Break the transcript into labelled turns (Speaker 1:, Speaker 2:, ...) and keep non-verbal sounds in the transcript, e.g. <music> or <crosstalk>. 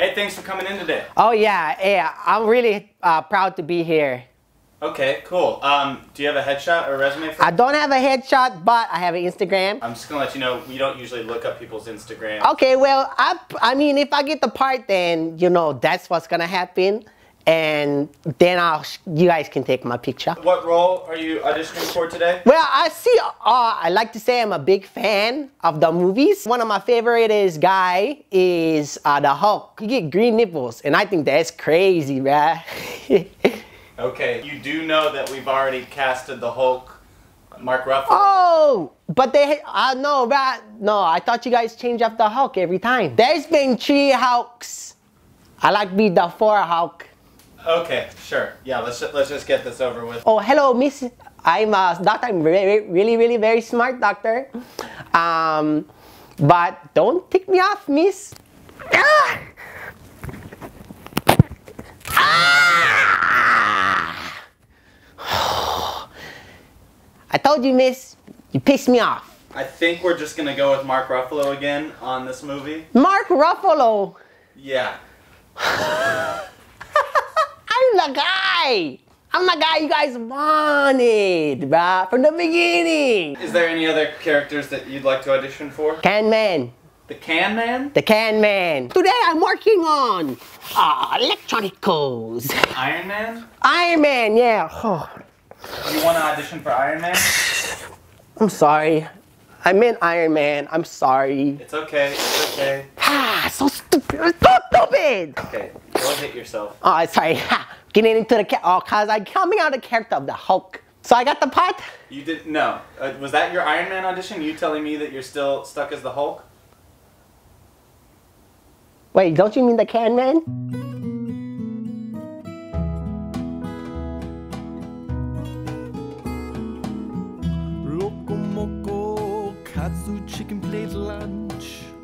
Speaker 1: Hey, thanks for coming in today.
Speaker 2: Oh yeah, yeah. I'm really uh, proud to be here.
Speaker 1: Okay, cool. Um, do you have a headshot or resume for
Speaker 2: I don't have a headshot, but I have an Instagram.
Speaker 1: I'm just gonna let you know we don't usually look up people's Instagram.
Speaker 2: Okay, well, I, I mean, if I get the part, then you know that's what's gonna happen, and then I'll you guys can take my picture.
Speaker 1: What role are you auditioning for today?
Speaker 2: Well, I see. Uh, I like to say I'm a big fan of the movies. One of my favorite is guy is uh, the Hulk. You get green nipples, and I think that's crazy, right? <laughs>
Speaker 1: Okay, you do know that we've already casted the Hulk, Mark Ruffalo.
Speaker 2: Oh, but they, I uh, know, right? No, I thought you guys change up the Hulk every time. There's been three Hulks. I like be the four Hulk.
Speaker 1: Okay, sure. Yeah, let's just, let's just get this over with.
Speaker 2: Oh, hello, Miss. I'm a doctor. I'm really, really, really very smart doctor. Um, but don't tick me off, Miss. Ah! <sighs> I told you, miss. You pissed me off.
Speaker 1: I think we're just gonna go with Mark Ruffalo again on this movie.
Speaker 2: Mark Ruffalo.
Speaker 1: Yeah. <laughs>
Speaker 2: I'm the guy. I'm the guy you guys wanted, bruh, from the beginning.
Speaker 1: Is there any other characters that you'd like to audition for?
Speaker 2: Can Man.
Speaker 1: The Can Man?
Speaker 2: The Can Man. Today I'm working on uh, electronicals.
Speaker 1: Iron Man?
Speaker 2: Iron Man, yeah. Oh. <sighs>
Speaker 1: You want to audition for Iron Man?
Speaker 2: I'm sorry. I meant Iron Man. I'm sorry.
Speaker 1: It's okay. It's okay.
Speaker 2: Ah, <sighs> so stupid. So stupid.
Speaker 1: Okay, go hit yourself.
Speaker 2: Oh, sorry. Ha, <laughs> getting into the cat. Oh, cause I'm coming out of the character of the Hulk. So I got the part.
Speaker 1: You did no. Uh, was that your Iron Man audition? You telling me that you're still stuck as the Hulk?
Speaker 2: Wait, don't you mean the Can Man?
Speaker 3: Loco Moco Katsu Chicken Plate Lunch